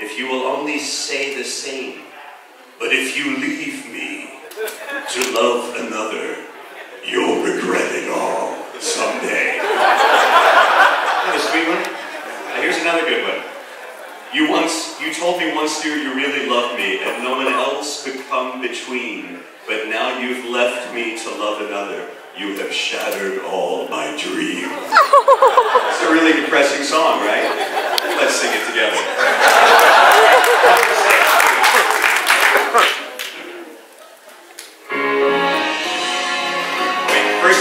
if you will only say the same. But if you leave me to love another, you'll regret it all someday. That sweet one. Now here's another good one. You once, you told me once, dear, you really loved me, and no one else could come between. But now you've left me to love another. You have shattered all my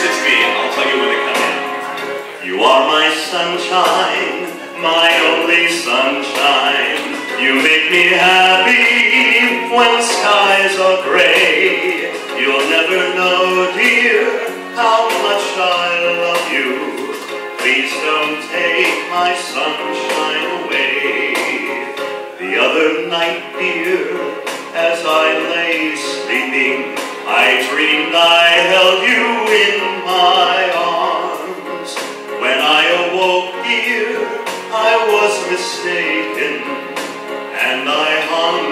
I'll tell you when to come in. You are my sunshine, my only sunshine. You make me happy when skies are gray. You'll never know, dear, how much I love you. Please don't take my sunshine away. The other night, dear, as I lay sleeping, I dreamed I held you in my arms. When I awoke, dear, I was mistaken, and I hung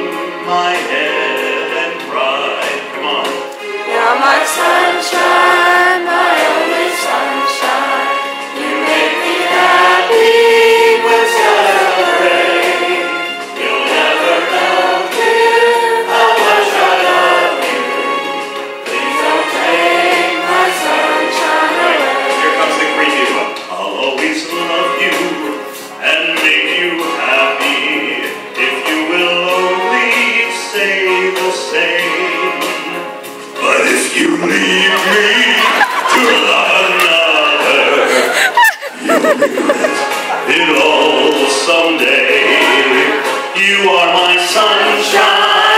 my head and cried. Come on. You're my sunshine, But if you leave me to love another, you'll it all someday. You are my sunshine.